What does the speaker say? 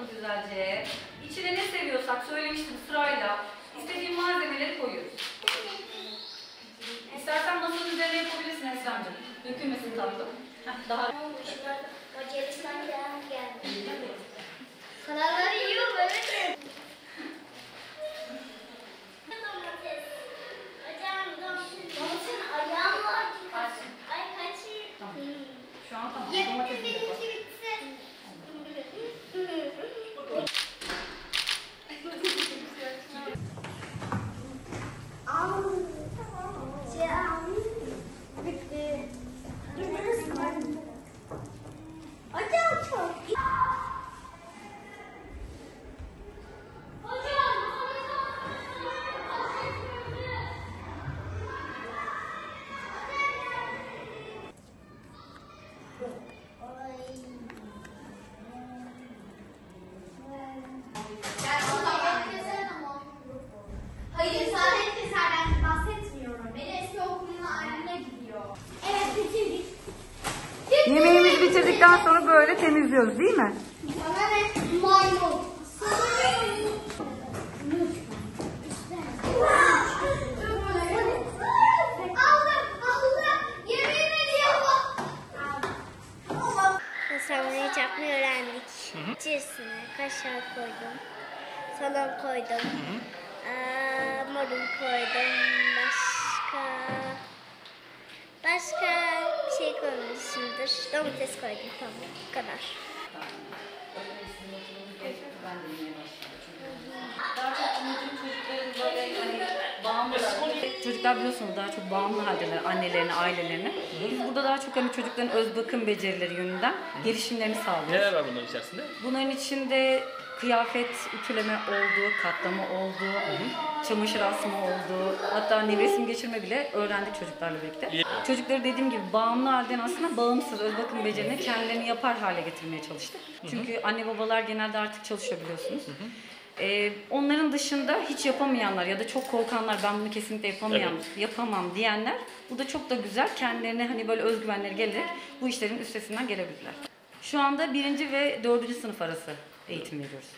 bakalım güzelce. İçine ne seviyorsak söylemiştim sırayla. İstediğin malzemeleri koyuyoruz. İstersen masanın üzerine yapabilirsin Esra'cığım. Dökülmesin tatlım. Daha Macaristan'dan geldi. Bitirdikten sonra böyle temizliyoruz değil mi? Bana ne? Maymun. Samanayı çakmayı öğrendik. İçerisine kaşar koydum. Salam koydum. Aa, marul koydum. Başka... Başka şeyi Son vites koydum tamam. Bu kadar. Ben de ismini oturduğum ben de yine başladım. Çocuklar biliyorsunuz daha çok bağımlı haldeler annelerine, ailelerine. Biz burada daha çok hani çocukların öz bakım becerileri yönünden gelişimlerini sağlıyoruz. Neler var bunların içerisinde? Bunların içinde kıyafet ütüleme oldu, katlama oldu, çamaşır asma oldu. Hatta nevresim geçirme bile öğrendik çocuklarla birlikte. Çocukları dediğim gibi bağımlı halden aslında bağımsız öz bakım becerilerini kendilerini yapar hale getirmeye çalıştık. Çünkü anne babalar genelde artık çalışıyor biliyorsunuz. Ee, onların dışında hiç yapamayanlar ya da çok korkanlar ben bunu kesinlikle yapamayan, yapamam diyenler burada çok da güzel kendilerine hani böyle özgüvenleri gelerek bu işlerin üstesinden gelebilirler. Şu anda birinci ve dördüncü sınıf arası eğitim veriyoruz.